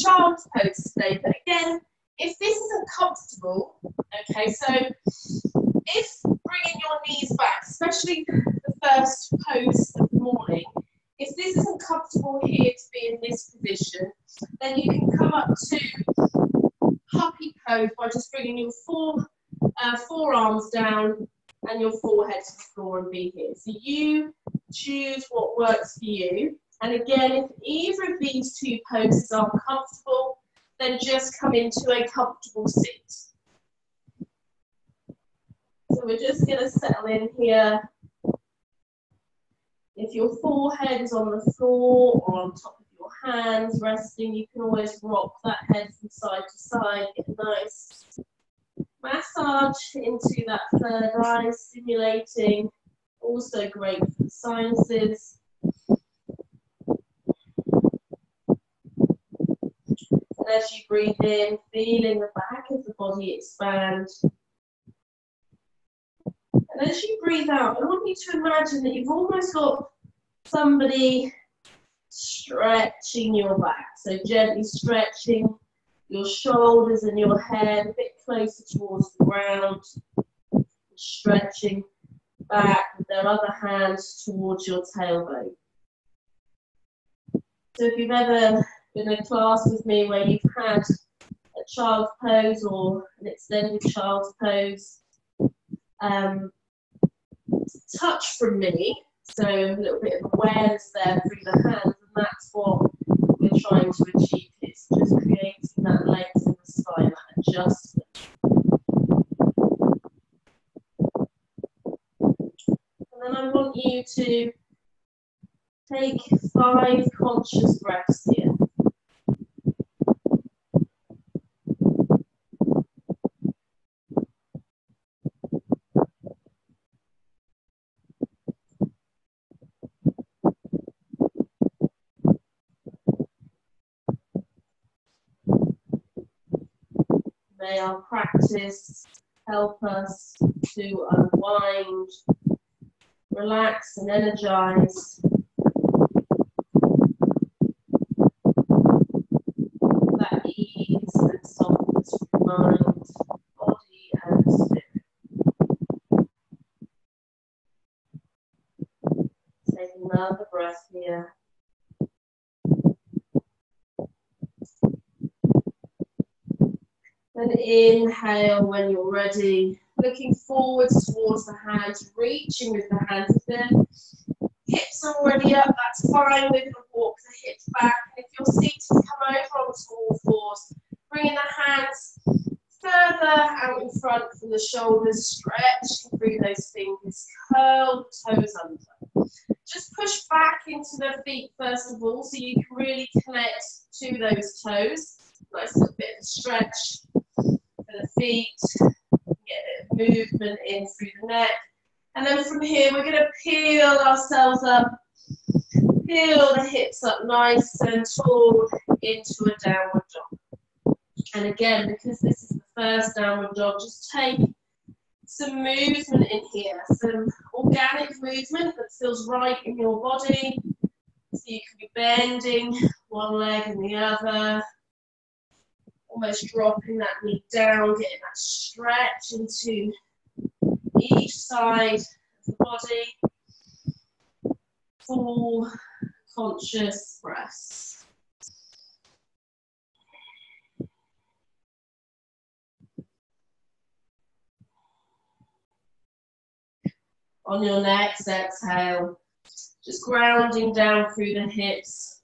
child's pose today, but again, if this isn't comfortable, okay, so if bringing your knees back, especially the first pose of the morning, if this isn't comfortable here to be in this position, then you can come up to puppy pose by just bringing your four, uh, forearms down and your forehead to the floor and be here. So you choose what works for you. And again, if either of these two poses are comfortable, then just come into a comfortable seat. So we're just going to settle in here. If your forehead is on the floor or on top of your hands resting, you can always rock that head from side to side, get a nice massage into that third eye, stimulating, also great for the sinuses. And as you breathe in, feeling the back of the body expand. And as you breathe out, I want you to imagine that you've almost got somebody stretching your back. So gently stretching your shoulders and your head a bit closer towards the ground. Stretching back with their other hand towards your tailbone. So if you've ever in a class with me where you've had a child pose or an extended child pose, um, touch from me, so a little bit of awareness there through the hands, and that's what we're trying to achieve. It's just creating that length in the spine, that adjustment. And then I want you to take five conscious breaths here. May our practice help us to unwind, relax and energize. That ease and softness body and spirit. Take another breath here. Inhale when you're ready. Looking forwards towards the hands, reaching with the hands. The hips are already up, that's fine. We're going to walk the hips back. And if you're seated, come over onto all fours. Bringing the hands further out in front from the shoulders, stretching through those fingers, curl the toes under. Just push back into the feet first of all so you can really connect to those toes. Nice little bit of stretch for the feet, get movement in through the neck. And then from here, we're going to peel ourselves up, peel the hips up nice and tall into a downward dog. And again, because this is the first downward dog, just take some movement in here, some organic movement that feels right in your body. So you can be bending one leg and the other, almost dropping that knee down, getting that stretch into each side of the body. Full conscious breaths. On your next exhale, just grounding down through the hips.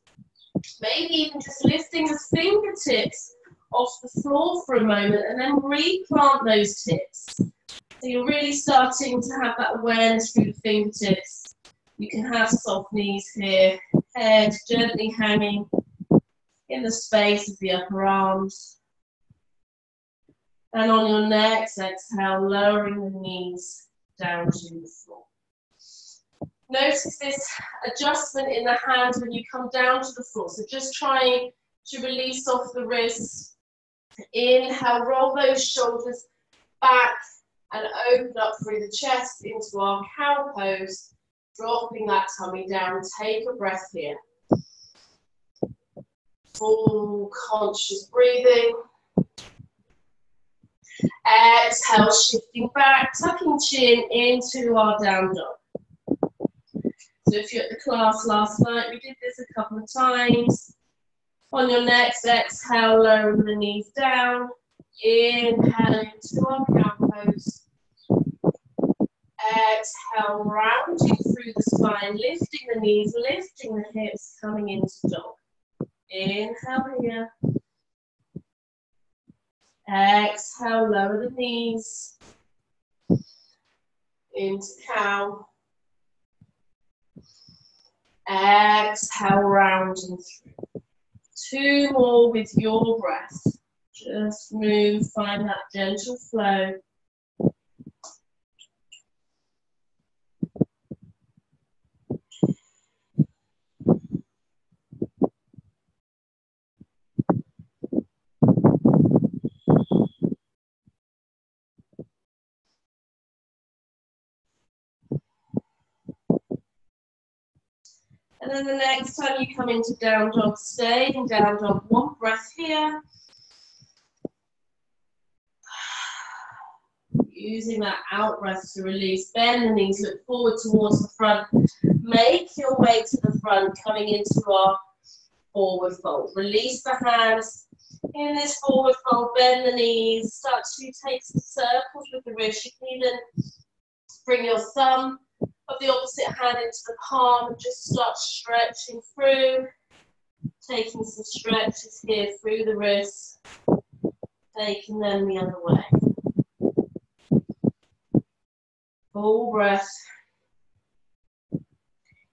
Maybe even just lifting the fingertips off the floor for a moment and then replant those tips. So you're really starting to have that awareness through the fingertips. You can have soft knees here, head gently hanging in the space of the upper arms. And on your next exhale, lowering the knees down to the floor. Notice this adjustment in the hands when you come down to the floor. So just trying to release off the wrists, Inhale, roll those shoulders back and open up through the chest into our cow pose, dropping that tummy down. Take a breath here. Full conscious breathing. Exhale, shifting back, tucking chin into our down dog. So if you're at the class last night, we did this a couple of times. On your next exhale, lower the knees down. Inhale into our cow pose. Exhale, rounding through the spine, lifting the knees, lifting the hips, coming into dog. Inhale here. Exhale, lower the knees. Into cow. Exhale, rounding through. Two more with your breath. Just move, find that gentle flow. And then the next time you come into down dog, stay in down dog. One breath here. Using that out breath to release. Bend the knees, look forward towards the front. Make your way to the front, coming into our forward fold. Release the hands. In this forward fold, bend the knees. Start to take some circles with the wrist. You can even bring your thumb of the opposite hand into the palm and just start stretching through. Taking some stretches here through the wrists. Taking them the other way. Full breath.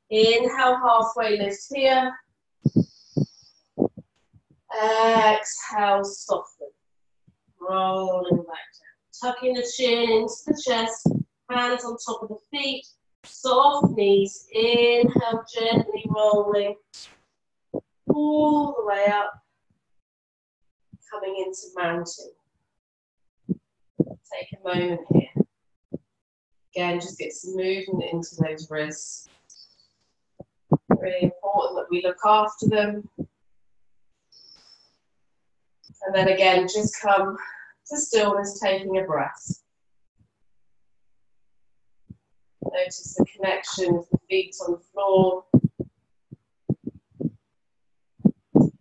Inhale, halfway lift here. Exhale, soften. Rolling back down. Tucking the chin into the chest. Hands on top of the feet. Soft knees. Inhale, gently rolling. All the way up. Coming into mountain. Take a moment here. Again, just get some movement into those wrists. Really important that we look after them. And then again, just come to stillness, taking a breath. Notice the connection of the feet on the floor.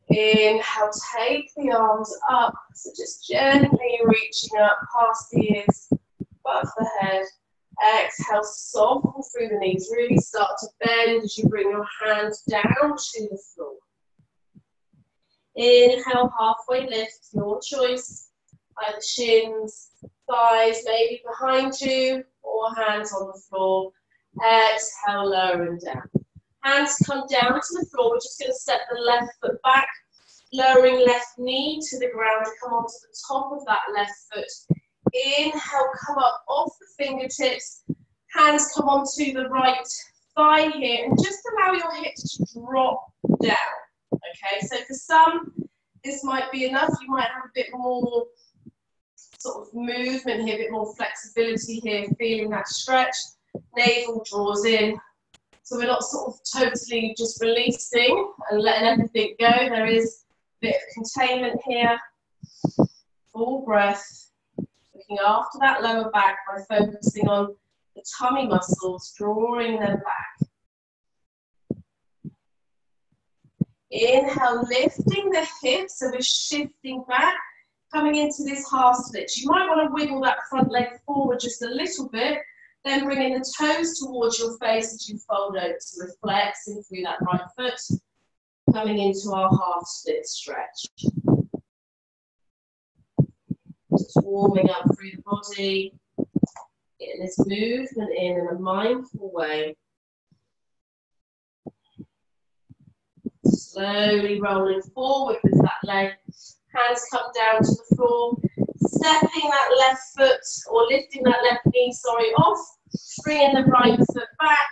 Inhale, take the arms up. So just gently reaching up past the ears, above the head. Exhale, soften through the knees. Really start to bend as you bring your hands down to the floor. Inhale, halfway lift, your choice. Either shins, thighs, maybe behind you, or hands on the floor. Exhale, lowering down. Hands come down to the floor. We're just going to step the left foot back, lowering left knee to the ground. Come onto the top of that left foot. Inhale, come up off the fingertips. Hands come onto the right thigh here, and just allow your hips to drop down. Okay, so for some, this might be enough. You might have a bit more sort of movement here, a bit more flexibility here, feeling that stretch. Navel draws in. So we're not sort of totally just releasing and letting everything go. There is a bit of containment here. Full breath. Looking after that lower back by focusing on the tummy muscles, drawing them back. Inhale, lifting the hips, so we're shifting back, coming into this half split. You might want to wiggle that front leg forward just a little bit, then bringing the toes towards your face as you fold over. So we're flexing through that right foot, coming into our half split stretch. Just warming up through the body, getting this movement in in a mindful way. Slowly rolling forward with that leg. Hands come down to the floor. Stepping that left foot or lifting that left knee, sorry, off. Bringing the right foot back.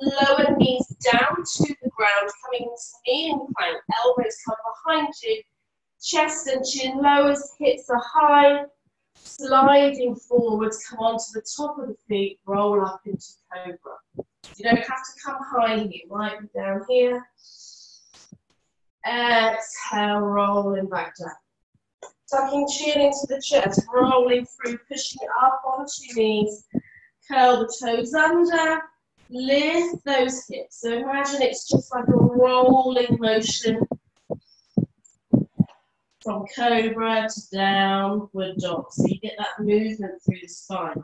Lower knees down to the ground, coming into knee plank. Elbows come behind you. Chest and chin lowers, hips are high. Sliding forwards, come onto the top of the feet, roll up into cobra. You don't have to come high here, might be down here Exhale, rolling back down. Tucking chin into the chest, rolling through, pushing up onto your knees. Curl the toes under, lift those hips. So imagine it's just like a rolling motion from cobra to downward dog. So you get that movement through the spine.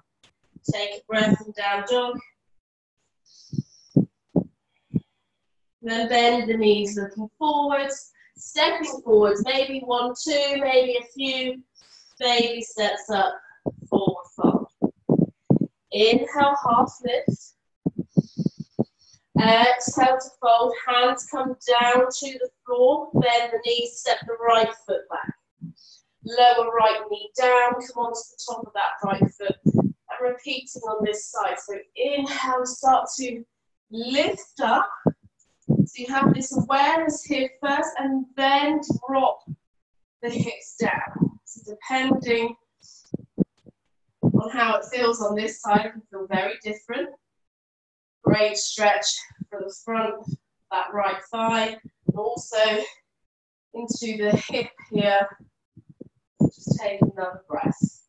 Take a breath in down dog. Then bend the knees looking forwards, stepping forwards, maybe one, two, maybe a few baby steps up, forward fold. Inhale, half lift. Exhale to fold, hands come down to the floor, bend the knees, step the right foot back. Lower right knee down, come onto the top of that right foot. And repeating on this side. So inhale, start to lift up. You have this awareness here first, and then drop the hips down. So depending on how it feels on this side, it can feel very different. Great stretch for the front, that right thigh, and also into the hip here. Just take another breath.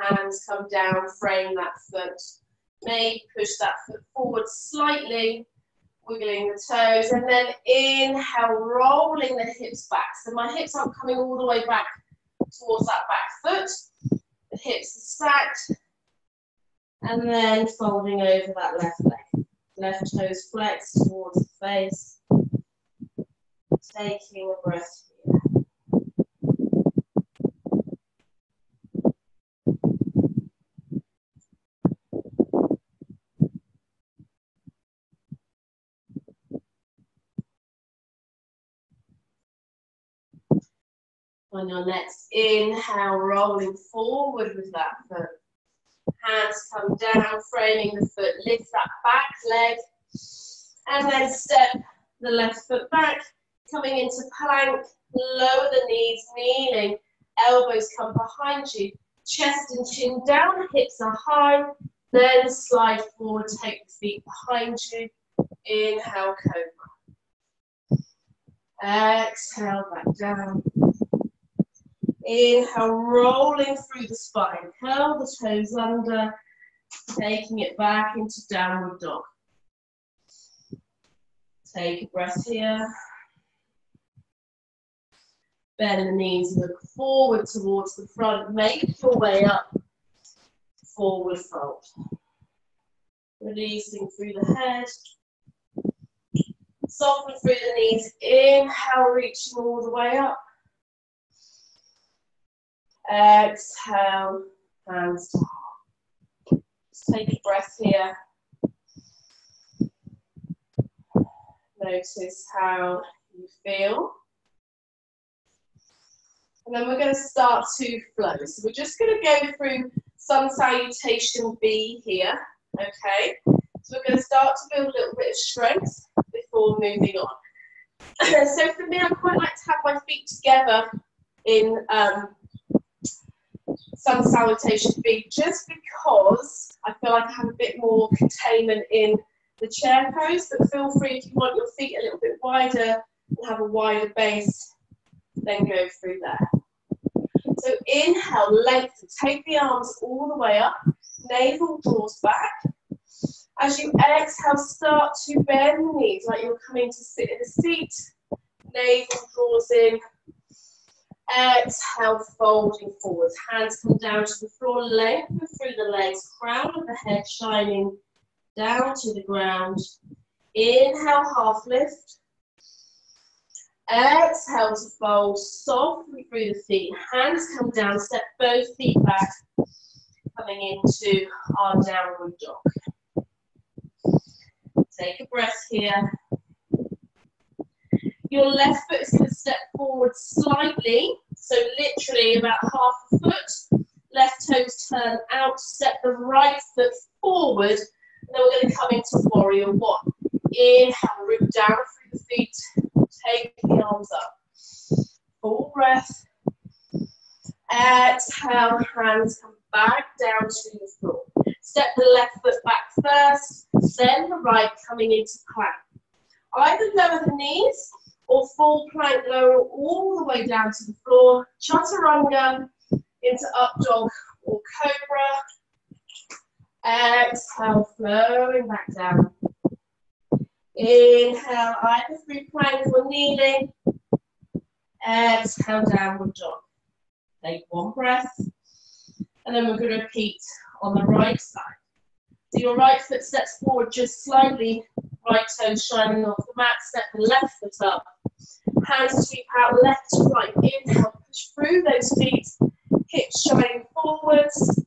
Hands come down, frame that foot. Maybe push that foot forward slightly wiggling the toes, and then inhale, rolling the hips back. So my hips aren't coming all the way back towards that back foot. The hips are stacked, and then folding over that left leg. Left toes flexed towards the face. Taking a breath On your next inhale, rolling forward with that foot. Hands come down, framing the foot. Lift that back leg. And then step the left foot back, coming into plank. Lower the knees, kneeling. Elbows come behind you. Chest and chin down, hips are high. Then slide forward, take the feet behind you. Inhale, cobra. Exhale, back down. Inhale, rolling through the spine. Curl the toes under, taking it back into downward dog. Take a breath here. Bend the knees, look forward towards the front. Make your way up. Forward fold. Releasing through the head. Soften through the knees. Inhale, reaching all the way up. Exhale, hands to heart. Take a breath here. Notice how you feel. And then we're going to start to flow. So we're just going to go through sun salutation B here, okay? So we're going to start to build a little bit of strength before moving on. so for me, I quite like to have my feet together in um, sun salutation just because I feel like I have a bit more containment in the chair pose, but feel free if you want your feet a little bit wider and have a wider base, then go through there. So inhale, lengthen, take the arms all the way up, navel draws back. As you exhale, start to bend the knees like you're coming to sit in a seat. Navel draws in, Exhale, folding forwards. Hands come down to the floor, lengthen through the legs, crown of the head shining down to the ground. Inhale, half lift. Exhale to fold, soften through the feet. Hands come down, step both feet back, coming into our downward dog. Take a breath here. Your left foot is going to step forward slightly, so literally about half a foot. Left toes turn out, step the right foot forward, and then we're going to come into warrior one. Inhale, root down through the feet, take the arms up. Full breath. Exhale, hands come back down to the floor. Step the left foot back first, then the right coming into plank. Either lower the knees or full plank lower all the way down to the floor. Chaturanga into up dog or cobra. Exhale, flowing back down. Inhale, either through plank or kneeling. Exhale, downward dog. Take one breath. And then we're going to repeat on the right side. So your right foot steps forward just slightly, right toe shining off the mat, step the left foot up. Hands sweep out left to right, inhale, push through those feet, hips shining forwards.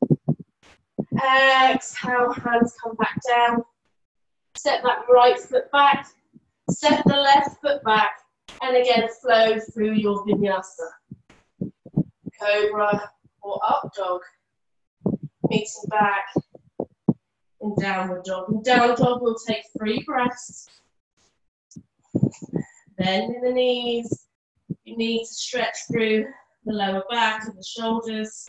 Exhale, hands come back down. Step that right foot back, step the left foot back, and again flow through your vinyasa. Cobra or up dog. Meeting back downward dog. In down dog, we'll take three breaths. Bend in the knees. You need to stretch through the lower back and the shoulders.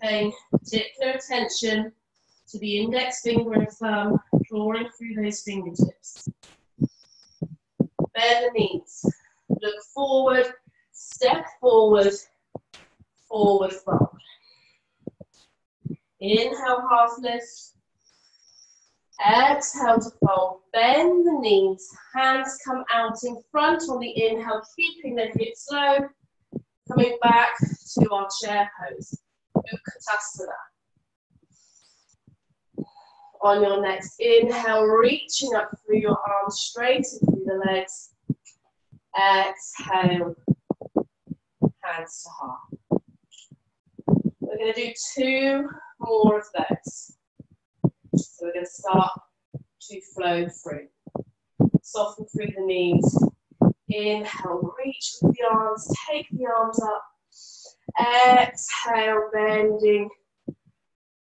Paying particular attention to the index finger and thumb, drawing through those fingertips. Bend the knees. Look forward, step forward, forward fold. Inhale, half lift. Exhale to fold. Bend the knees. Hands come out in front on the inhale, keeping the hips low. Coming back to our chair pose. Utkatasana. On your next inhale, reaching up through your arms straight through the legs. Exhale, hands to heart. Going to do two more of those. So we're going to start to flow through. Soften through the knees. Inhale, reach with the arms, take the arms up. Exhale, bending,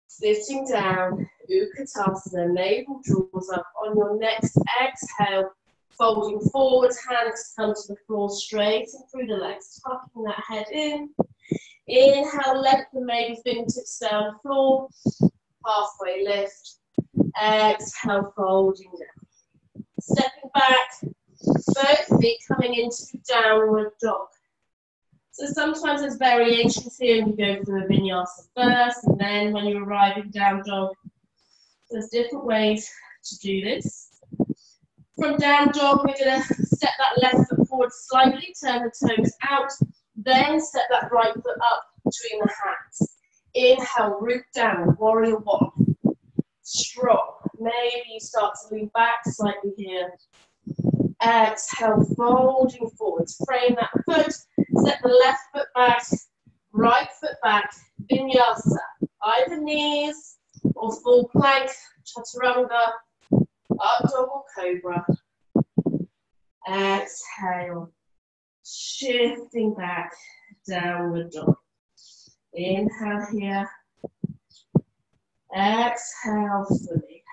sitting down, Utkatasana, navel draws up. On your next exhale, folding forward, hands come to the floor straight and through the legs, tucking that head in. Inhale, lengthen maybe fingertips down the floor, halfway lift. Exhale, folding down. Stepping back, both feet coming into downward dog. So sometimes there's variations here, and you go through a vinyasa first, and then when you arrive in down dog, there's different ways to do this. From down dog, we're going to step that left foot forward slightly, turn the toes out, then step that right foot up between the hands. Inhale, root down, warrior one. Strong. Maybe you start to lean back slightly here. Exhale, folding forwards. Frame that foot. Step the left foot back, right foot back. Vinyasa. Either knees or full plank, chaturanga, up dog or cobra. Exhale. Shifting back, downward dog. Inhale here. Exhale fully.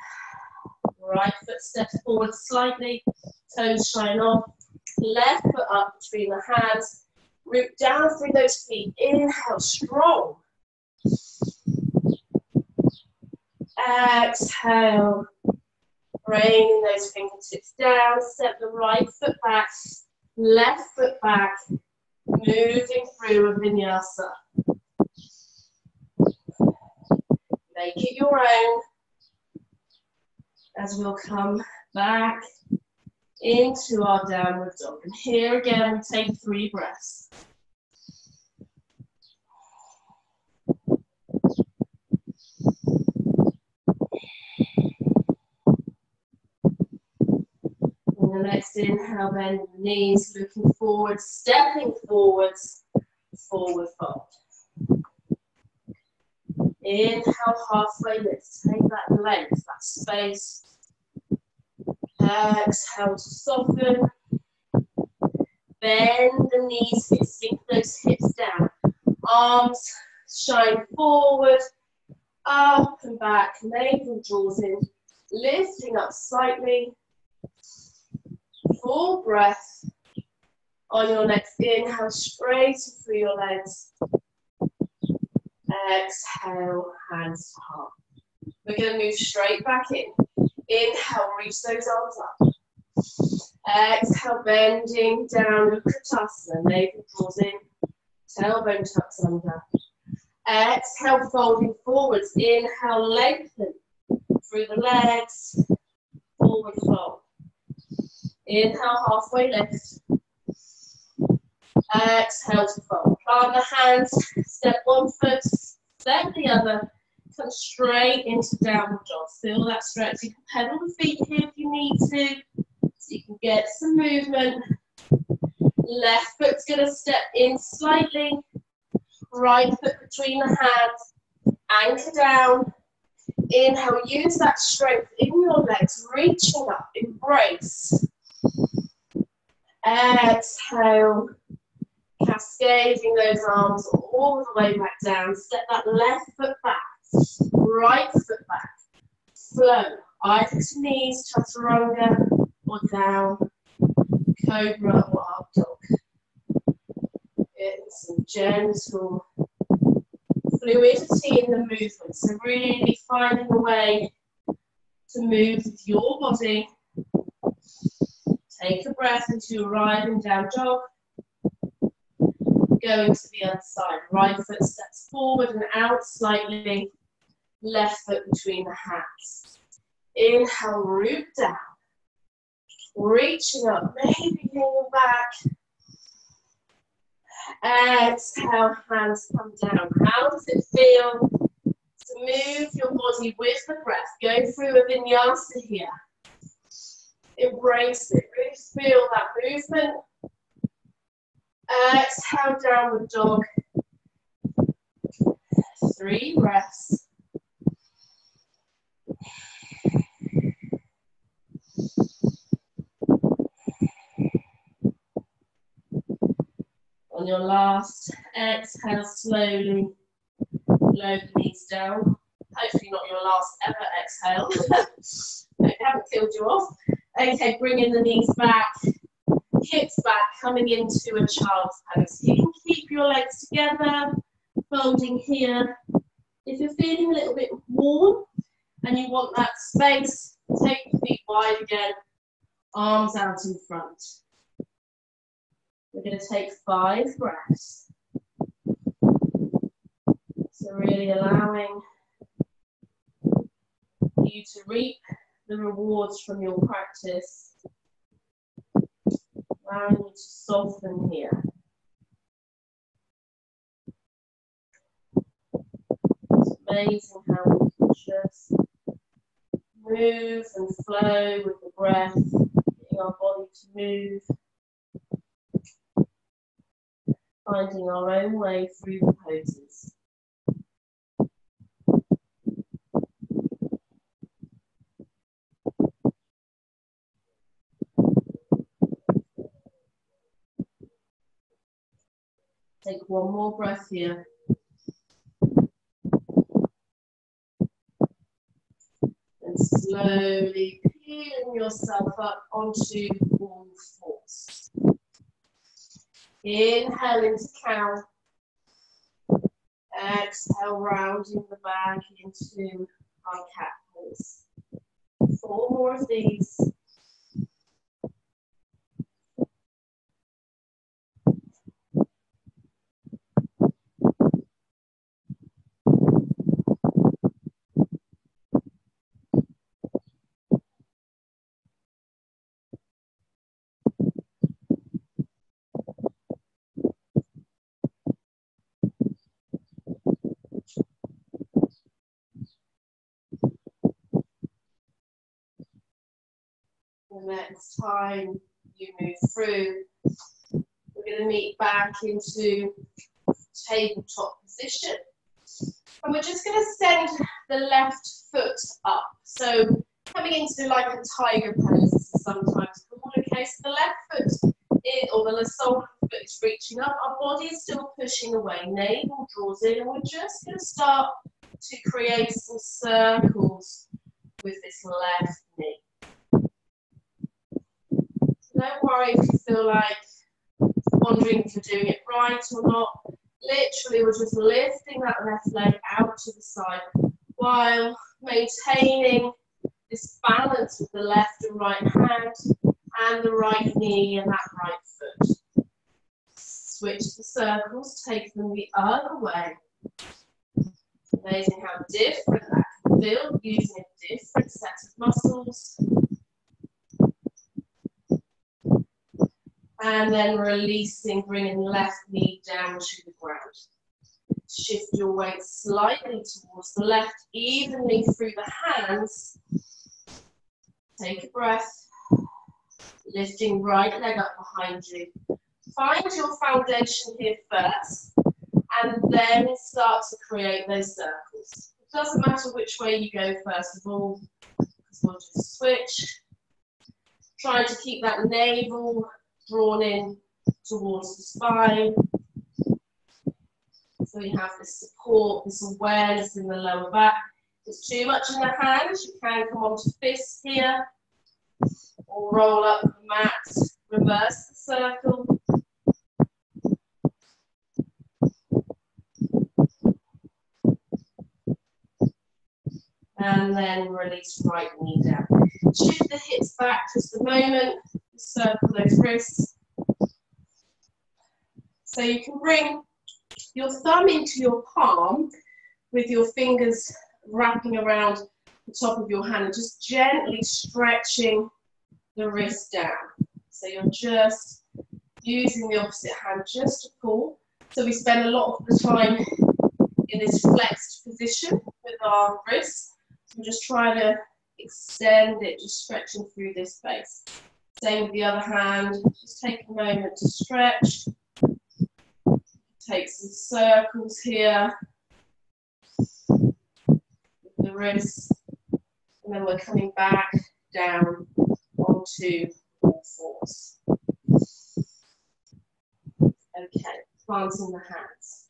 Right foot steps forward slightly. Toes shine off. Left foot up between the hands. Root down through those feet. Inhale, strong. Exhale. Bring those fingertips down. Step the right foot back. Left foot back. Moving through a vinyasa. Make it your own as we'll come back into our downward dog. And here again, take three breaths. The next inhale, bend the knees, looking forward, stepping forwards, forward fold. Inhale, halfway lift. Take that length, that space. Exhale to soften. Bend the knees, sink those hips down. Arms shine forward, up and back. Navel draws in, lifting up slightly. Full breath On your next inhale, straight through your legs. Exhale, hands to heart. We're going to move straight back in. Inhale, reach those arms up. Exhale, bending down, Utkatasana, navel draws in, tailbone tucks under. Exhale, folding forwards. Inhale, lengthen through the legs, forward fold. Inhale, halfway lift. Exhale to fold. Plant the hands, step one foot, step the other, come straight into downward dog. Feel that stretch. You can pedal the feet here if you need to, so you can get some movement. Left foot's gonna step in slightly. Right foot between the hands. Anchor down. Inhale, use that strength in your legs, reaching up, embrace. Exhale, cascading those arms all the way back down. Step that left foot back, right foot back. Flow either to knees, chaturanga, or down, cobra or up dog. Getting some gentle fluidity in the movement. So really finding a way to move your body. Take a breath into arriving down dog. Going to the other side. Right foot steps forward and out slightly. Left foot between the hands. Inhale, root down. Reaching up, maybe leaning back. Exhale, hands come down. How does it feel to move your body with the breath? Go through a vinyasa here. Embrace it. Really feel that movement. Exhale, downward dog. Three breaths. On your last exhale, slowly lower the knees down. Hopefully not your last ever exhale. I haven't killed you off. Okay, bringing the knees back, hips back, coming into a child's pose. You can keep your legs together, folding here. If you're feeling a little bit warm and you want that space, take the feet wide again, arms out in front. We're going to take five breaths. So really allowing you to reap the rewards from your practice. Allowing you to soften here. It's amazing how we can just move and flow with the breath, getting our body to move. finding our own way through the poses. Take one more breath here. And slowly peeling yourself up onto all fours. Inhale into cow. Exhale, rounding the back into our cat pose. Four more of these. The next time you move through, we're going to meet back into tabletop position. And we're just going to send the left foot up. So coming into like a tiger pose sometimes. Okay, so the left foot or the sole foot is reaching up. Our body is still pushing away. Navel draws in, and we're just going to start to create some circles with this left knee. Don't worry if you feel like wondering if you're doing it right or not. Literally, we're just lifting that left leg out to the side while maintaining this balance with the left and right hand and the right knee and that right foot. Switch the circles, take them the other way. Amazing how different that can feel using a different set of muscles. And then releasing, bringing left knee down to the ground. Shift your weight slightly towards the left, evenly through the hands. Take a breath. Lifting right leg up behind you. Find your foundation here first, and then start to create those circles. It doesn't matter which way you go first of all, because we'll just switch. Trying to keep that navel drawn in towards the spine. So you have this support, this awareness in the lower back. If there's too much in the hands, you can come onto fists here, or roll up the mat, reverse the circle. And then release right knee down. Shift the hips back just a moment, circle those wrists. So you can bring your thumb into your palm with your fingers wrapping around the top of your hand and just gently stretching the wrist down. So you're just using the opposite hand just to pull. So we spend a lot of the time in this flexed position with our wrists. We're just trying to extend it, just stretching through this space. Same with the other hand, just take a moment to stretch. Take some circles here with the wrists. And then we're coming back down onto all fours. Okay, planting the hands.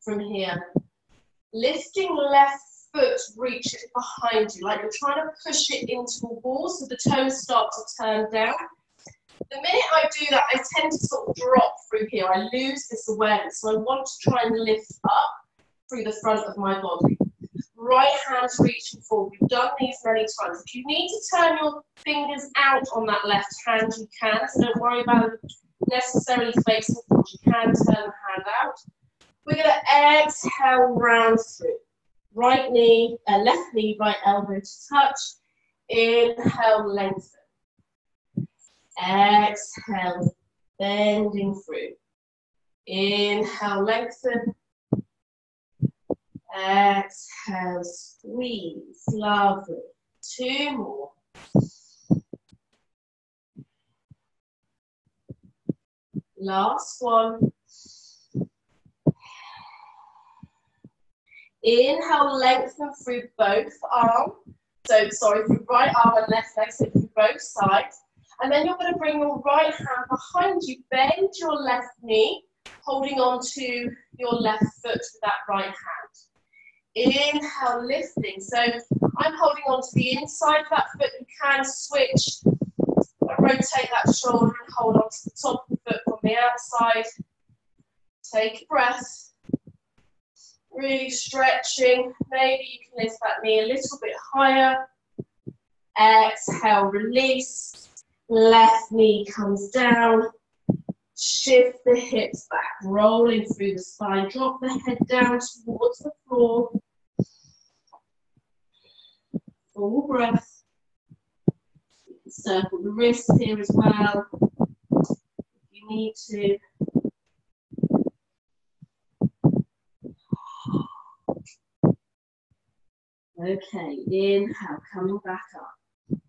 From here, lifting left foot reach it behind you, like you're trying to push it into a wall so the toes start to turn down. The minute I do that, I tend to sort of drop through here. I lose this awareness. So I want to try and lift up through the front of my body. Right hand's reaching forward. We've done these many times. If you need to turn your fingers out on that left hand, you can. So don't worry about necessarily facing forward. You can turn the hand out. We're going to exhale round through. Right knee, uh, left knee, right elbow to touch. Inhale, lengthen. Exhale, bending through. Inhale, lengthen. Exhale, squeeze. Lovely. Two more. Last one. Inhale, lengthen through both arms. So, sorry, through right arm and left leg, so through both sides. And then you're going to bring your right hand behind you, bend your left knee, holding on to your left foot with that right hand. Inhale, lifting. So I'm holding on to the inside of that foot. You can switch, rotate that shoulder and hold on to the top of the foot from the outside. Take a breath. Really stretching. Maybe you can lift that knee a little bit higher. Exhale, release. Left knee comes down. Shift the hips back, rolling through the spine. Drop the head down towards the floor. Full breath. Circle the wrists here as well. If you need to. Okay, inhale, coming back up.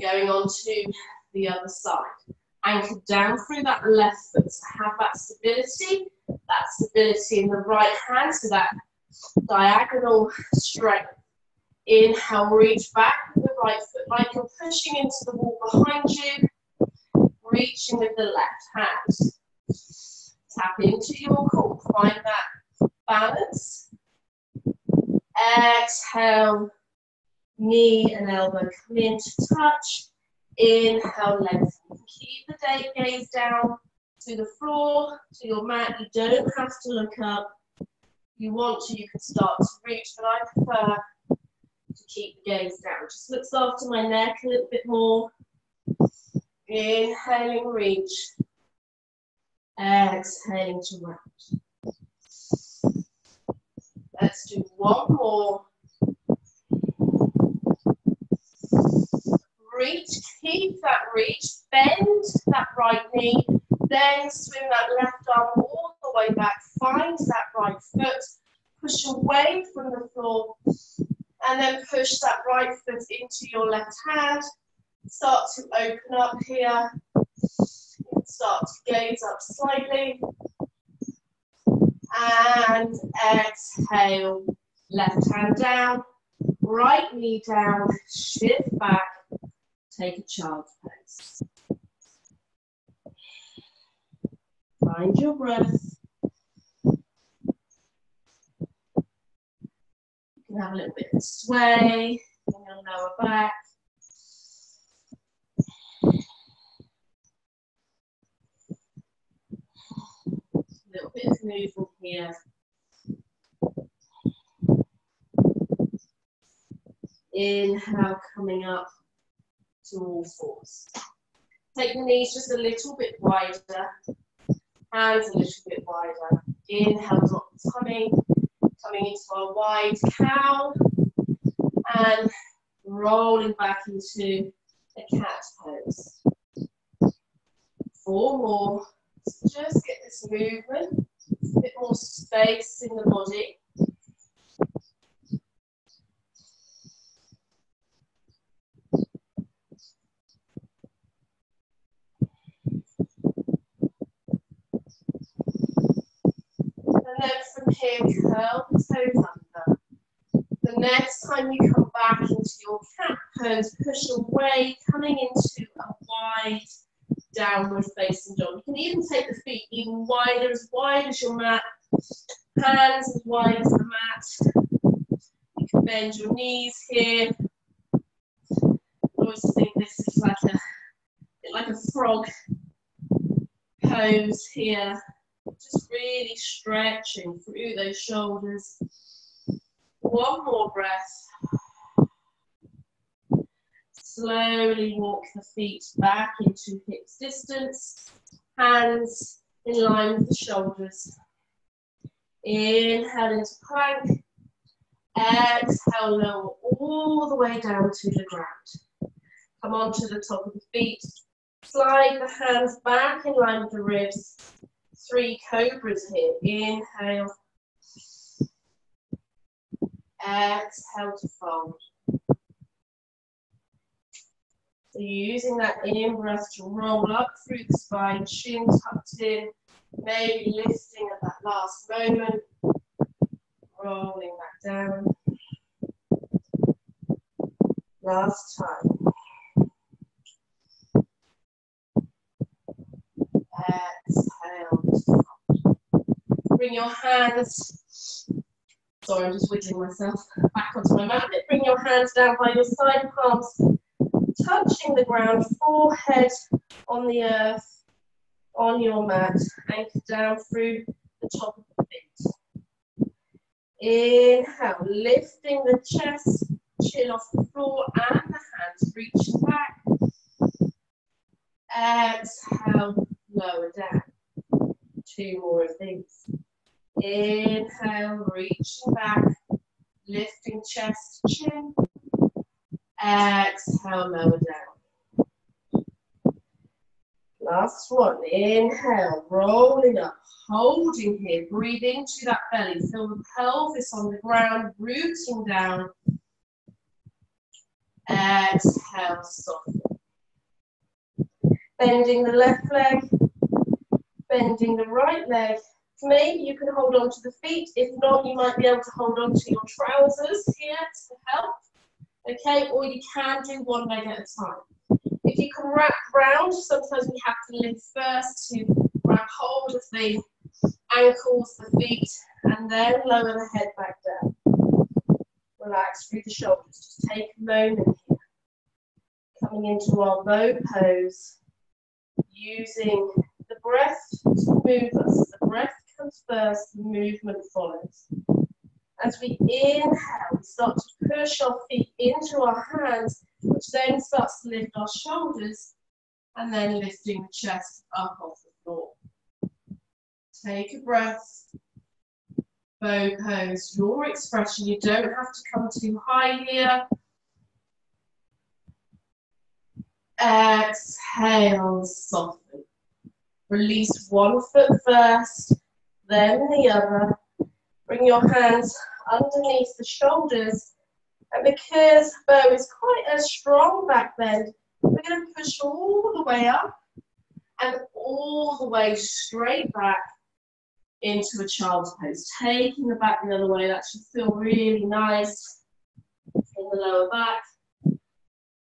Going on to the other side. Anchored down through that left foot. So have that stability, that stability in the right hand, so that diagonal strength. Inhale, reach back with the right foot like you're pushing into the wall behind you, reaching with the left hand. Tap into your core, find that balance Exhale, knee and elbow come in to touch. Inhale, lengthen. Keep the gaze down to the floor, to your mat. You don't have to look up. If you want to, you can start to reach, but I prefer to keep the gaze down. Just looks after my neck a little bit more. Inhaling, reach. Exhaling to round. Let's do one more. Reach, keep that reach, bend that right knee, then swing that left arm all the way back, find that right foot, push away from the floor, and then push that right foot into your left hand. Start to open up here. Start to gaze up slightly. And exhale. Left hand down, right knee down, shift back, take a child's pose. Find your breath. You can have a little bit of sway in your lower back. Bit of movement here. Inhale, coming up to all fours. Take the knees just a little bit wider, hands a little bit wider. Inhale, drop the tummy, coming into our wide cow, and rolling back into a cat pose. Four more. So just get this movement, a bit more space in the body. And then from here, curl the toes under. The next time you come back into your cat pose, push away, coming into a wide downward facing dog. You can even take the feet even wider, as wide as your mat, hands as wide as the mat. You can bend your knees here. I always think this is like a like a frog pose here. Just really stretching through those shoulders. One more breath. Slowly walk the feet back into hips distance. Hands in line with the shoulders. Inhale into plank. Exhale, lower all the way down to the ground. Come onto the top of the feet. Slide the hands back in line with the ribs three cobras here. Inhale. Exhale to fold. So using that in breath to roll up through the spine, chin tucked in, maybe lifting at that last moment, rolling back down. Last time. Exhale. Bring your hands, sorry, I'm just wiggling myself back onto my mat. Bring your hands down by your side palms, touching the ground, forehead on the earth, on your mat, anchored down through the top of the feet. Inhale, lifting the chest, chin off the floor, and the hands reaching back. Exhale, lower down. Two more of these. Inhale, reaching back, lifting chest, chin. Exhale, lower down. Last one. Inhale, rolling up, holding here. Breathe into that belly. Feel the pelvis on the ground, rooting down. Exhale, soften. Bending the left leg, bending the right leg. Maybe you can hold on to the feet. If not, you might be able to hold on to your trousers here to help. Okay, or you can do one leg at a time. If you can wrap round, sometimes we have to lift first to grab hold of the ankles, the feet, and then lower the head back down. Relax through the shoulders. Just take a moment here. Coming into our bow pose, using the breath to move us. The breath comes first, the movement follows. As we inhale, we start to push our feet into our hands, which then starts to lift our shoulders, and then lifting the chest up off the floor. Take a breath. Bow pose, your expression. You don't have to come too high here. Exhale, soften. Release one foot first, then the other. Bring your hands underneath the shoulders. And because bow is quite a strong back bend, we're going to push all the way up and all the way straight back into a child's pose. Taking the back the other way, that should feel really nice in the lower back.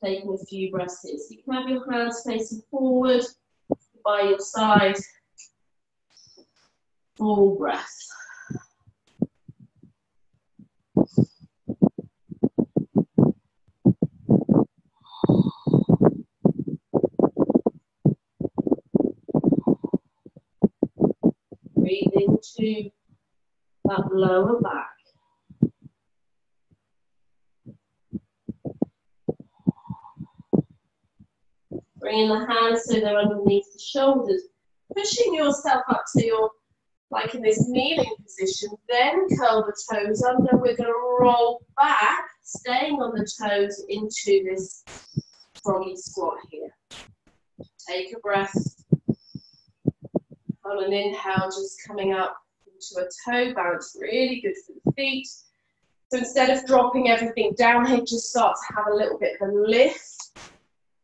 Taking a few breaths here. So you can have your hands facing forward by your side. Full breath. Into that lower back. Bringing the hands so they're underneath the shoulders. Pushing yourself up to your, like in this kneeling position. Then curl the toes under. We're going to roll back, staying on the toes into this froggy squat here. Take a breath. On an inhale, just coming up into a toe balance really good for the feet. So instead of dropping everything down here, just start to have a little bit of a lift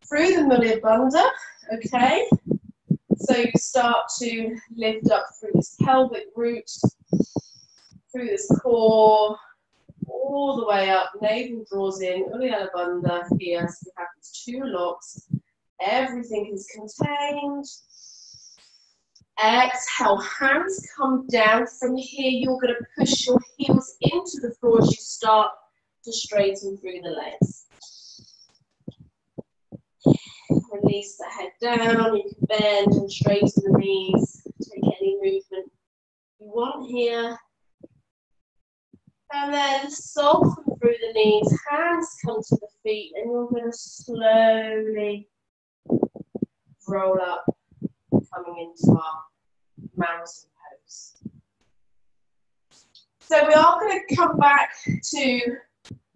through the Mula Bandha, okay? So you start to lift up through this pelvic root, through this core, all the way up, navel draws in, Uddiyana Bandha here, so we have these two locks, everything is contained. Exhale, hands come down. From here, you're going to push your heels into the floor as you start to straighten through the legs. Release the head down. You can bend and straighten the knees. Take any movement you want here. And then soften through the knees. Hands come to the feet, and you're going to slowly roll up, coming into our mountain pose. So we are going to come back to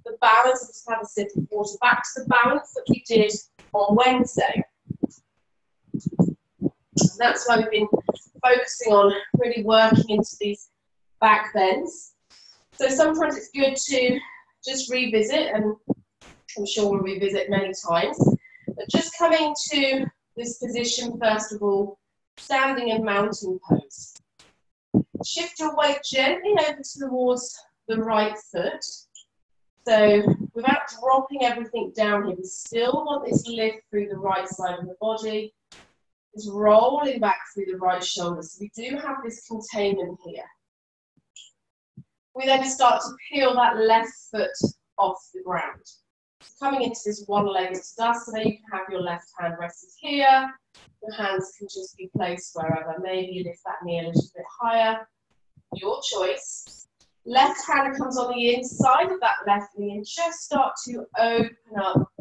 the balance, just have a sip of water, back to the balance that we did on Wednesday. And that's why we've been focusing on really working into these back bends. So sometimes it's good to just revisit, and I'm sure we'll revisit many times, but just coming to this position first of all, standing in mountain pose. Shift your weight gently over towards the right foot. So without dropping everything down here, we still want this lift through the right side of the body. It's rolling back through the right shoulder. So we do have this containment here. We then start to peel that left foot off the ground. Coming into this one-legged Tadasana, you can have your left hand rested here. Your hands can just be placed wherever. Maybe lift that knee a little bit higher. Your choice. Left hand comes on the inside of that left knee and just start to open up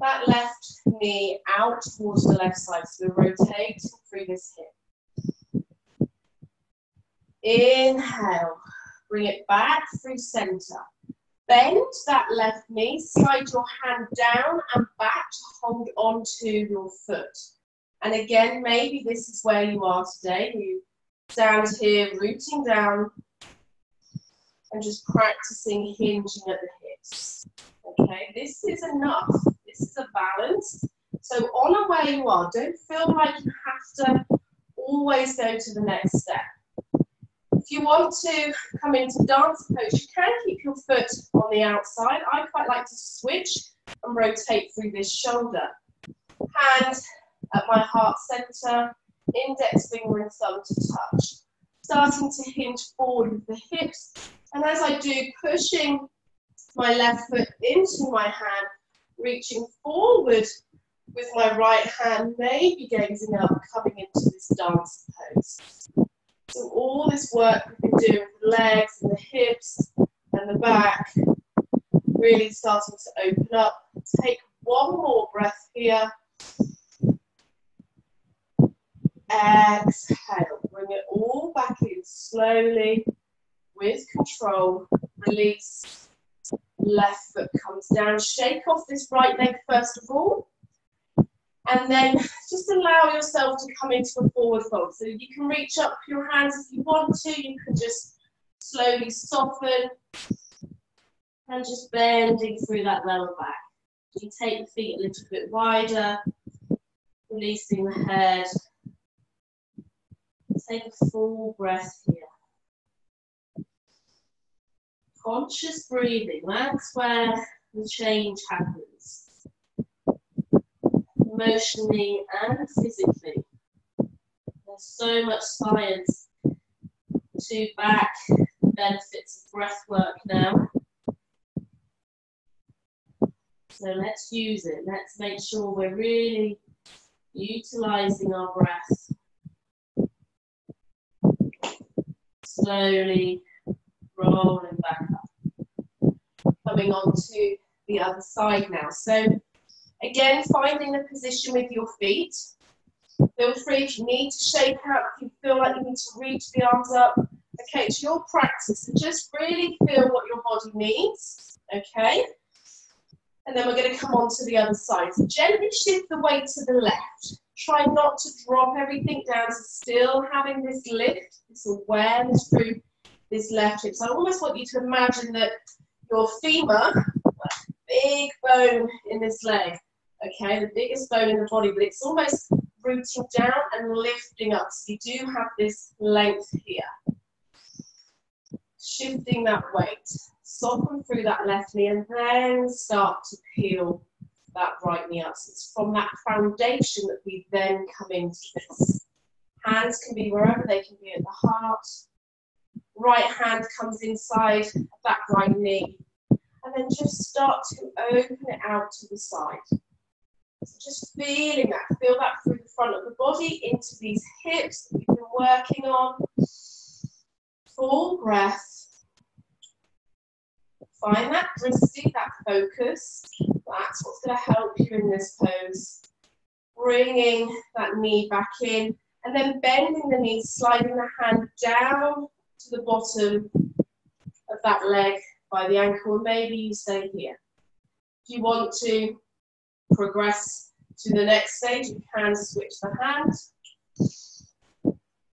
that left knee out towards the left side. So we're rotating through this hip. Inhale. Bring it back through center. Bend that left knee, slide your hand down and back to hold onto your foot. And again, maybe this is where you are today. You stand here, rooting down, and just practicing hinging at the hips. Okay, this is enough. This is a balance. So on where you are, don't feel like you have to always go to the next step. If you want to come into dance pose, you can keep your foot on the outside. I quite like to switch and rotate through this shoulder. Hand at my heart center, index finger and thumb to touch. Starting to hinge forward with the hips. And as I do, pushing my left foot into my hand, reaching forward with my right hand, maybe gazing up, coming into this dance pose. So all this work we've been doing with the legs and the hips and the back, really starting to open up. Take one more breath here. Exhale, bring it all back in slowly with control. Release. Left foot comes down. Shake off this right leg first of all. And then just allow yourself to come into a forward fold. So you can reach up your hands if you want to. You can just slowly soften and just bending through that lower back. You take the feet a little bit wider, releasing the head. Take a full breath here. Conscious breathing, that's where the change happens emotionally and physically. There's so much science to back the benefits of breath work now. So let's use it. Let's make sure we're really utilizing our breath. Slowly rolling back up. Coming on to the other side now. So Again, finding the position with your feet. Feel free if you need to shake out, if you feel like you need to reach the arms up. Okay, it's your practice. So just really feel what your body needs. Okay? And then we're going to come on to the other side. So gently shift the weight to the left. Try not to drop everything down, so still having this lift, this awareness through this left hip. So I almost want you to imagine that your femur, big bone in this leg, okay, the biggest bone in the body, but it's almost rooting down and lifting up. So you do have this length here. Shifting that weight, soften through that left knee and then start to peel that right knee up. So it's from that foundation that we then come into this. Hands can be wherever they can be at the heart. Right hand comes inside that right knee. And then just start to open it out to the side. So just feeling that, feel that through the front of the body into these hips that you've been working on. Full breath. Find that drishti, that focus. That's what's going to help you in this pose. Bringing that knee back in and then bending the knee, sliding the hand down to the bottom of that leg by the ankle. Maybe you stay here. If you want to, progress to the next stage, you can switch the hand.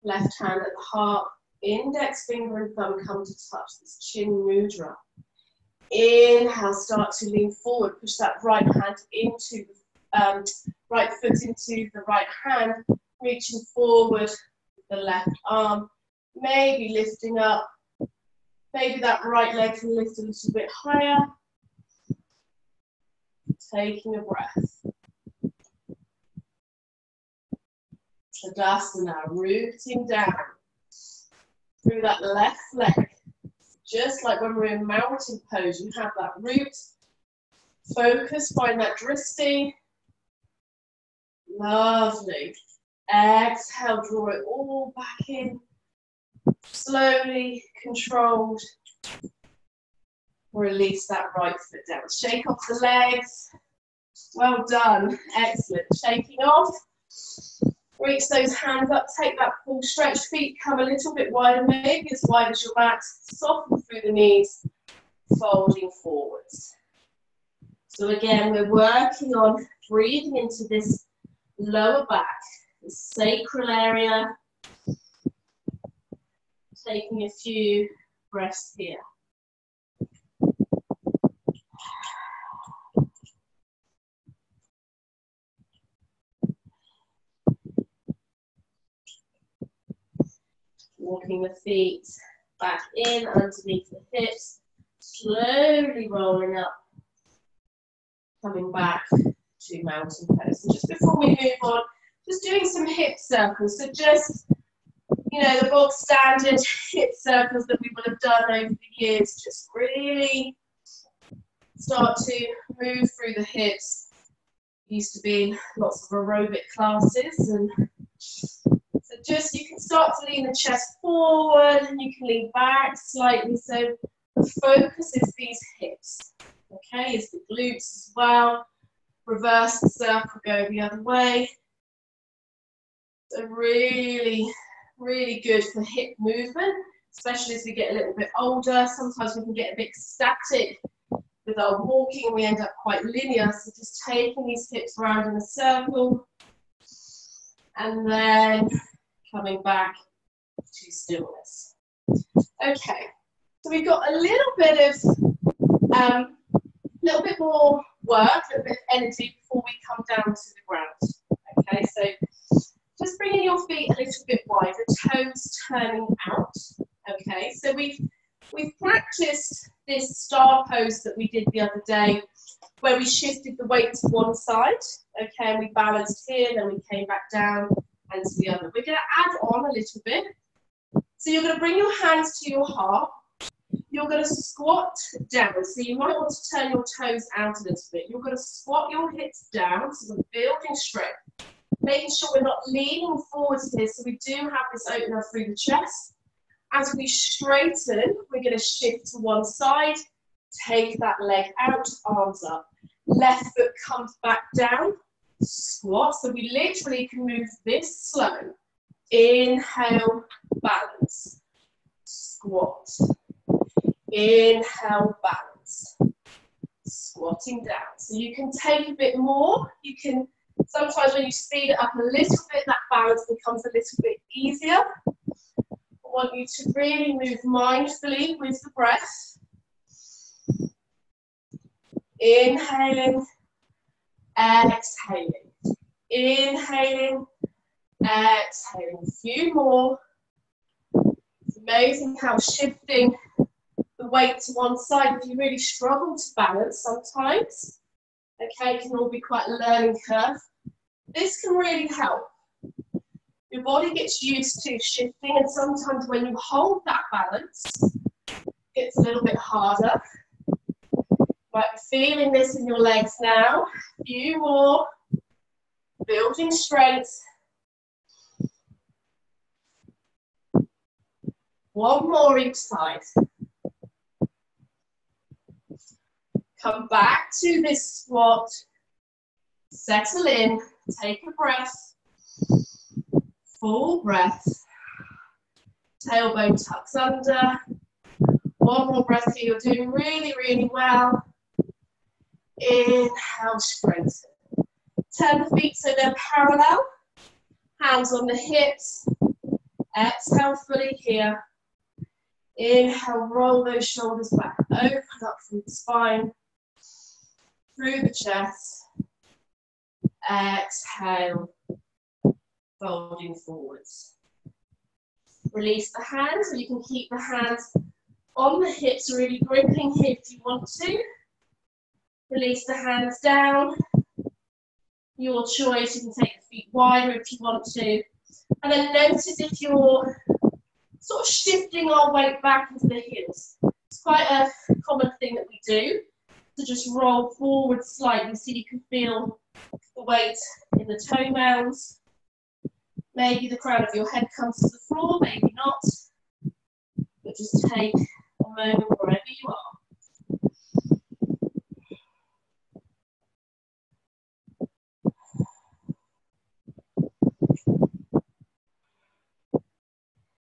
Left hand at the heart, index finger and thumb come to touch this chin mudra. Inhale, start to lean forward, push that right hand into um, right foot into the right hand, reaching forward the left arm, maybe lifting up, maybe that right leg can lift a little bit higher, taking a breath. Tadasana, rooting down through that left leg. Just like when we're in mountain pose, you have that root. Focus, find that drishti. Lovely. Exhale, draw it all back in. Slowly, controlled. Release that right foot down. Shake off the legs. Well done. Excellent. Shaking off. Reach those hands up. Take that full stretch. Feet come a little bit wider, maybe as wide as your back. Soften through the knees. Folding forwards. So again, we're working on breathing into this lower back, the sacral area. Taking a few breaths here. Walking the feet back in underneath the hips, slowly rolling up, coming back to mountain pose. And just before we move on, just doing some hip circles. So just, you know, the bog standard hip circles that we would have done over the years, just really start to move through the hips, used to be lots of aerobic classes and just you can start to lean the chest forward and you can lean back slightly. So the focus is these hips okay is the glutes as well. Reverse the circle go the other way. So really really good for hip movement especially as we get a little bit older. Sometimes we can get a bit static with our walking, we end up quite linear. So just taking these hips around in a circle and then coming back to stillness. Okay, so we've got a little bit of, um, little bit more work, a little bit of energy before we come down to the ground. Okay, so just bringing your feet a little bit wider, toes turning out. Okay, so we've we've practiced this star pose that we did the other day, where we shifted the weight to one side, okay, and we balanced here, then we came back down and to the other. We're going to add on a little bit. So you're going to bring your hands to your heart. You're going to squat down. So you might want to turn your toes out a little bit. You're going to squat your hips down, so we're building strength. Making sure we're not leaning forwards here, so we do have this opener through the chest. As we straighten, we're going to shift to one side, take that leg out, arms up. Left foot comes back down, squat. So we literally can move this slow. Inhale, balance. Squat. Inhale, balance. Squatting down. So you can take a bit more. You can, sometimes when you speed it up a little bit, that balance becomes a little bit easier I want you to really move mindfully with the breath. Inhaling, exhaling. Inhaling, exhaling. A few more. It's amazing how shifting the weight to one side, if you really struggle to balance sometimes, okay, can all be quite a learning curve. This can really help your body gets used to shifting, and sometimes when you hold that balance, it's a little bit harder. Might be feeling this in your legs now. A few more. Building strength. One more each side. Come back to this squat. Settle in. Take a breath full breath. Tailbone tucks under. One more breath here. You're doing really, really well. Inhale, straighten. Turn the feet so they're parallel. Hands on the hips. Exhale fully here. Inhale, roll those shoulders back. Open up from the spine. Through the chest. Exhale folding forwards. Release the hands, or you can keep the hands on the hips, really gripping here if you want to. Release the hands down. Your choice, you can take the feet wider if you want to. And then notice if you're sort of shifting our weight back into the heels. It's quite a common thing that we do. To just roll forward slightly so you can feel the weight in the toe mounds Maybe the crown of your head comes to the floor, maybe not. But just take a moment wherever you are.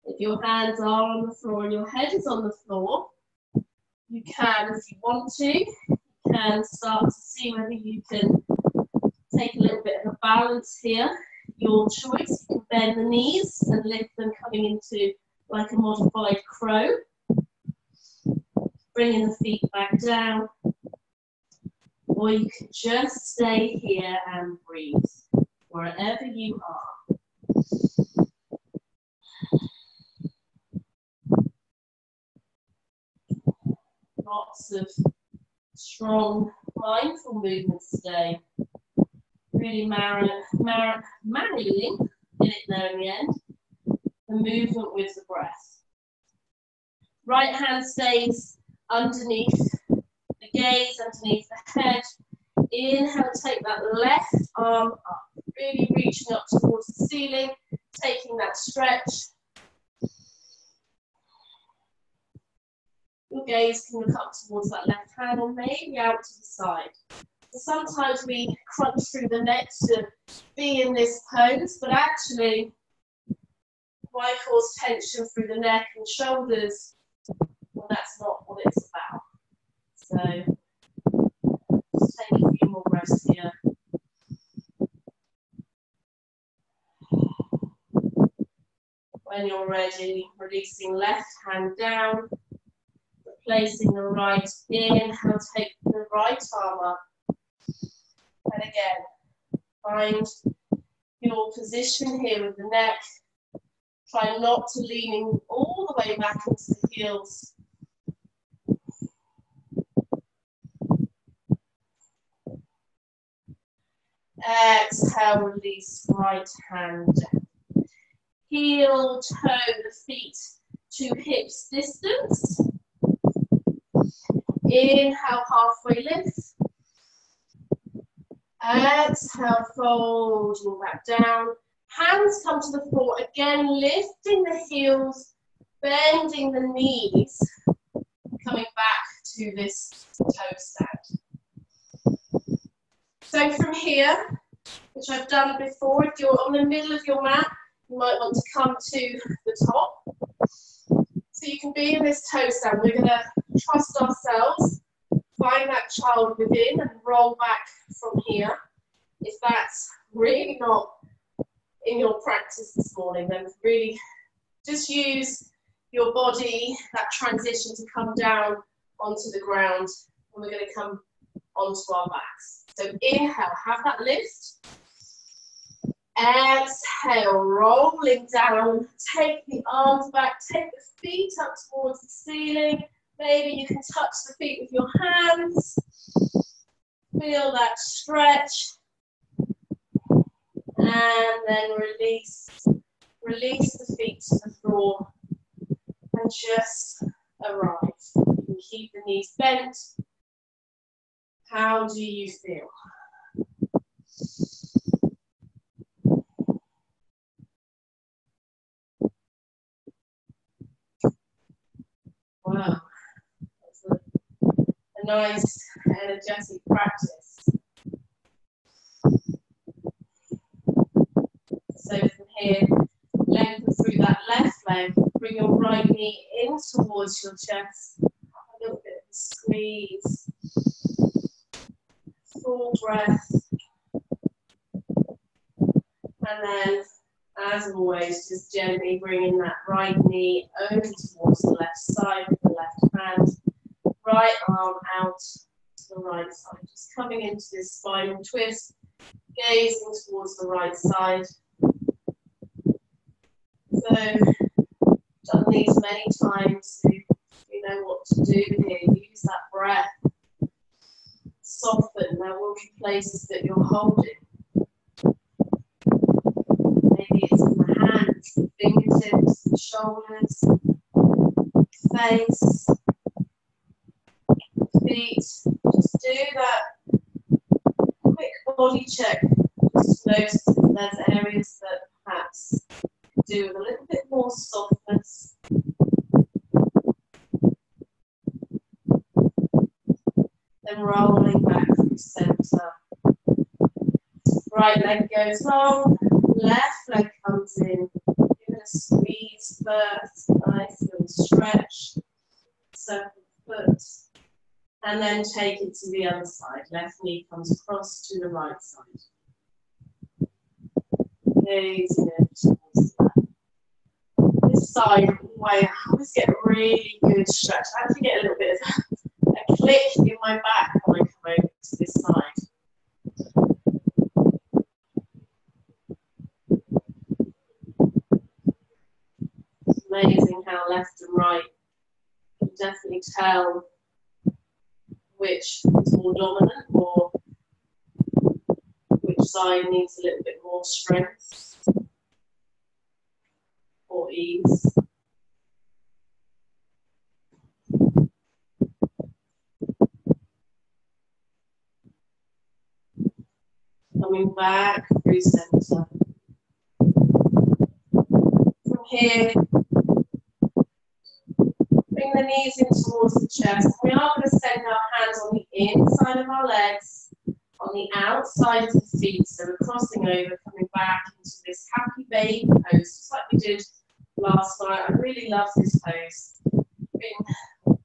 If your hands are on the floor and your head is on the floor, you can, if you want to, you can start to see whether you can take a little bit of a balance here your choice. You can bend the knees and lift them coming into like a modified crow. Bringing the feet back down. Or you can just stay here and breathe wherever you are. Lots of strong mindful movements today really mar mar marrying in it there in the end, the movement with the breath. Right hand stays underneath the gaze, underneath the head. Inhale, take that left arm up, really reaching up towards the ceiling, taking that stretch. Your gaze can look up towards that left hand or maybe out to the side. Sometimes we crunch through the neck to be in this pose, but actually, why cause tension through the neck and shoulders? Well, that's not what it's about. So, just take a few more breaths here. When you're ready, releasing left hand down, replacing the right. Inhale, take the right arm up. And again, find your position here with the neck. Try not to leaning all the way back into the heels. Exhale, release right hand. Heel, toe the feet to hips distance. Inhale, halfway lift. Exhale, fold folding back down. Hands come to the floor. Again, lifting the heels, bending the knees, coming back to this toe stand. So from here, which I've done before, if you're on the middle of your mat, you might want to come to the top. So you can be in this toe stand. We're going to trust ourselves, find that child within and roll back from here. If that's really not in your practice this morning, then really just use your body, that transition to come down onto the ground, and we're going to come onto our backs. So inhale, have that lift. Exhale, rolling down. Take the arms back, take the feet up towards the ceiling. Maybe you can touch the feet with your hands. Feel that stretch. And then release. Release the feet to the floor. And just arrive. You can keep the knees bent. How do you feel? Wow. A nice energetic practice. So from here, lengthen through that left leg, bring your right knee in towards your chest, a little bit of a squeeze, full breath, and then as always, just gently bringing that right knee over towards the left side left hand right arm out to the right side. Just coming into this spinal twist, gazing towards the right side. So, done these many times, so you know what to do here. Use that breath. Soften. There will be places that you're holding. Maybe it's in the hands, the fingertips, the shoulders, face feet. Just do that quick body check. Just notice if there's areas that perhaps do with a little bit more softness. Then rolling back to center. Right leg goes long, left leg comes in. Squeeze first, nice little stretch. Circle foot and then take it to the other side. Left knee comes across to the right side. This side, way, I always get really good stretch. I to get a little bit of a click in my back when I come over to this side. It's amazing how left and right you can definitely tell which is more dominant or which side needs a little bit more strength or ease. Coming back through center. From here, knees in towards the chest. We are going to send our hands on the inside of our legs, on the outside of the feet. So we're crossing over, coming back into this happy baby pose, just like we did last night. I really love this pose. Been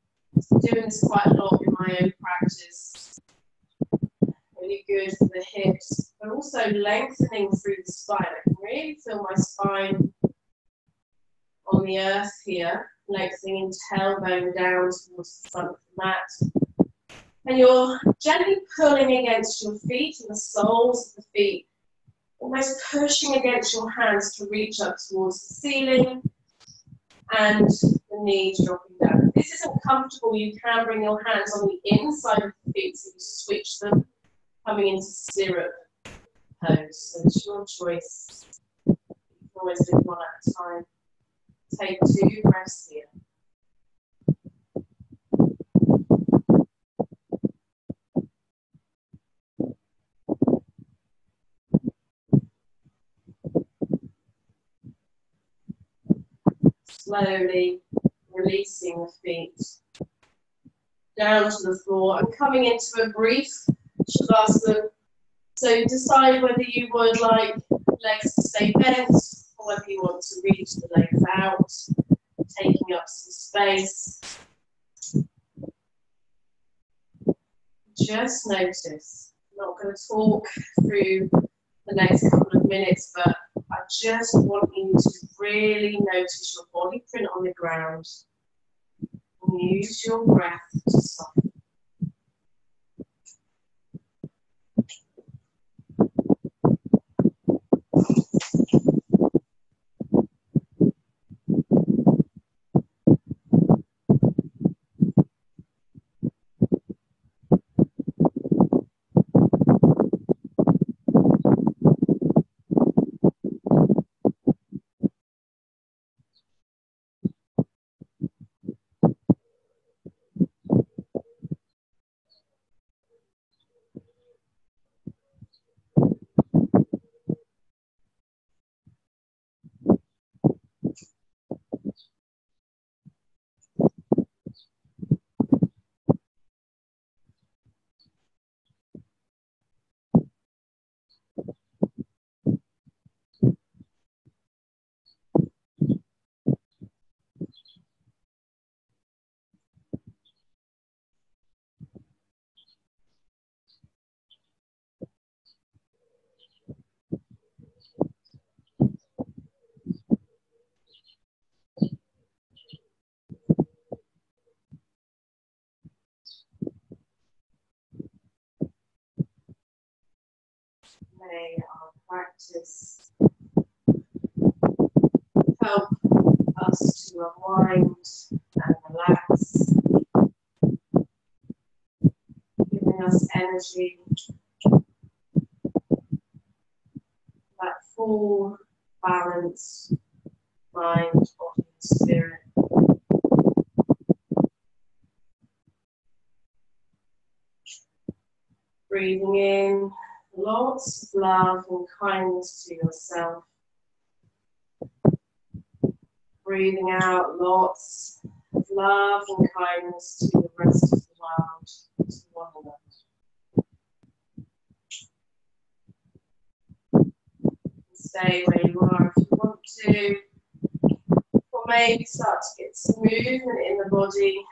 doing this quite a lot in my own practice. Really good for the hips, but also lengthening through the spine. I can really feel my spine on the earth here lengthening tailbone down towards the front of the mat. And you're gently pulling against your feet and the soles of the feet, almost pushing against your hands to reach up towards the ceiling and the knees dropping down. If this isn't comfortable, you can bring your hands on the inside of the feet so you switch them, coming into stirrup pose. So it's your choice. You can always do one at a time. Take two breaths here. Slowly releasing the feet down to the floor and coming into a brief shavasana. So decide whether you would like legs to stay bent whether you want to reach the legs out, taking up some space. Just notice. I'm not going to talk through the next couple of minutes, but I just want you to really notice your body print on the ground. Use your breath to soften. May our practice help us to unwind and relax, giving us energy, that full balance, mind, body, spirit. Breathing in lots of love and kindness to yourself. Breathing out lots of love and kindness to the rest of the world, to one another. Stay where you are if you want to, or maybe start to get some movement in the body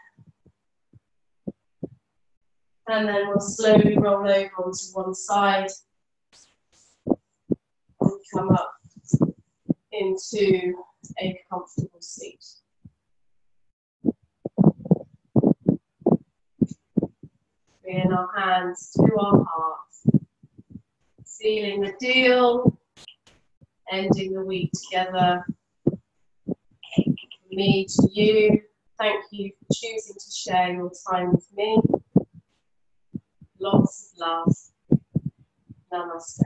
and then we'll slowly roll over onto one side and come up into a comfortable seat. Bring our hands to our hearts, sealing the deal, ending the week together. Me to you, thank you for choosing to share your time with me. Lots of love. Namaste.